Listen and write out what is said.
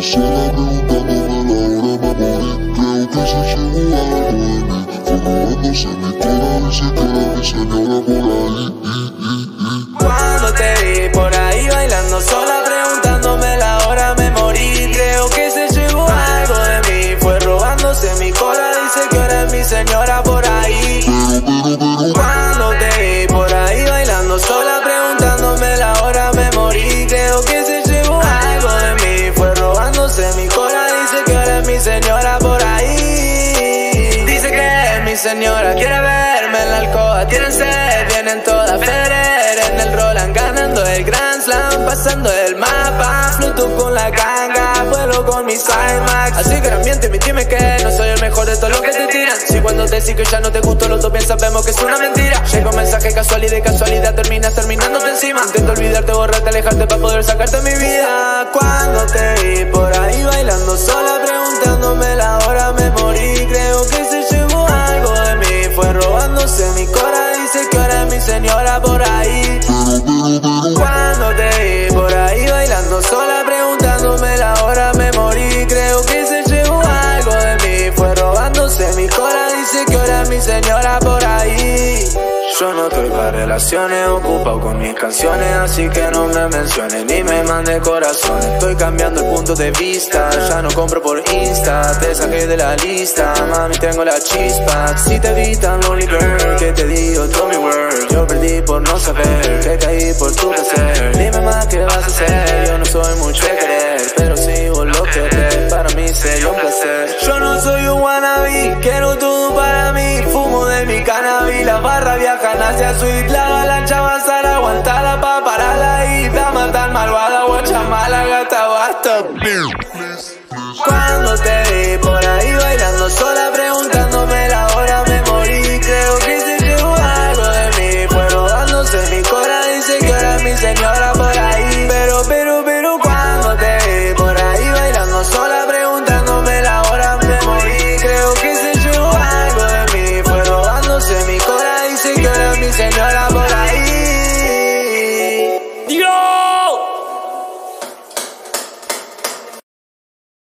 me She let me bubble y señora Quiere verme en la alcoba. Tienen vienen todas Federer En el Roland ganando el Grand Slam Pasando el mapa. Fluto con la ganga Vuelo con mis IMAX Así que no miente, dime que no soy el mejor de todos los que te tiran. Si cuando te decís que ya no te gustó Los dos bien sabemos que es una mentira. Llega un mensaje casual y de casualidad Terminas terminándote encima. Intento olvidarte, borrarte, alejarte Para poder sacarte mi vida. Cuando te vi por ahí bailando sola Preguntándome la por ahí. Cuando te vi por ahí bailando sola Preguntándome la hora me morí yo no estoy para relaciones, ocupado con mis canciones Así que no me menciones ni me mande corazones. Estoy cambiando el punto de vista, ya no compro por Insta Te saqué de la lista, mami tengo la chispa. Si te vi tan lonely girl, que te digo Tommy World. Yo perdí por no saber, que caí por tu placer y La barra viajan hacia su isla La lancha va a la pa' parar la isla Matar malvada, guacha mala, gata, basta. Cuando te vi por ahí bailando sola Preguntándome la hora me morí. Creo que se llevó algo de mí Fue rodándose mi cora Dice que ahora mi señora por ahí.